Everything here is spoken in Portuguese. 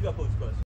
liga podcast.